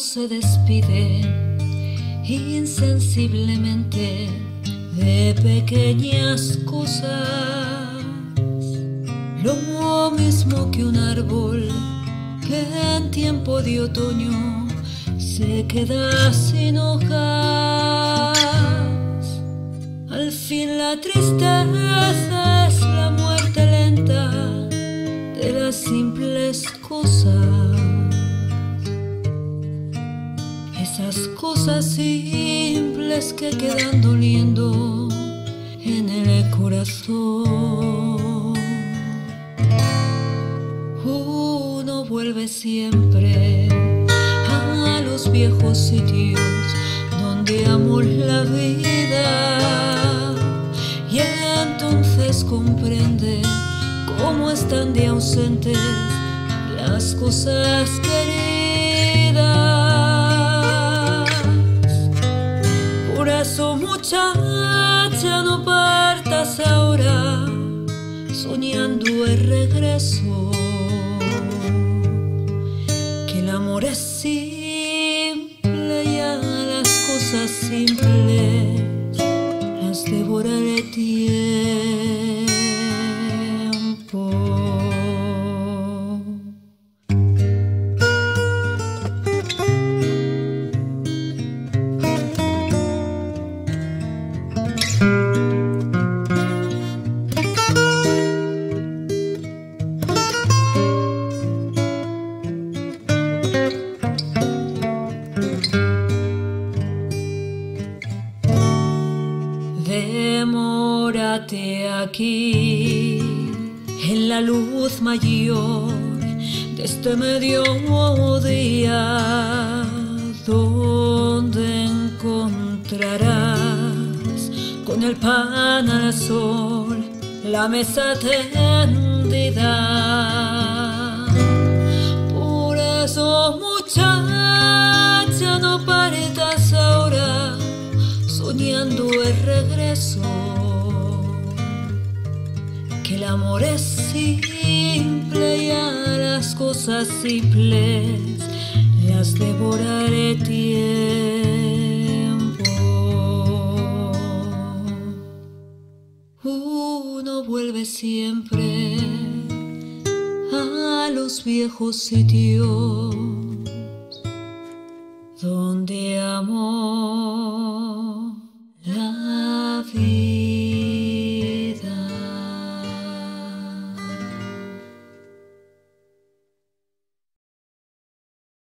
se despide insensiblemente de pequeñas cosas, lo mismo que un árbol que en tiempo de otoño se queda sin hojas. Al fin la tristeza Esas cosas simples que quedan doliendo en el corazón. Uno vuelve siempre a los viejos sitios donde amó la vida y entonces comprende cómo están de ausentes las cosas queridas. Muchacha no partas ahora soñando el regreso. Que el amor es simple y a las cosas simples Demórate aquí en la luz mayor de este mediodía, donde encontrarás con el pan al sol la mesa tendida. Soñando el regreso. Que el amor es simple y a las cosas simples las devoraré tiempo. Uno vuelve siempre a los viejos sitios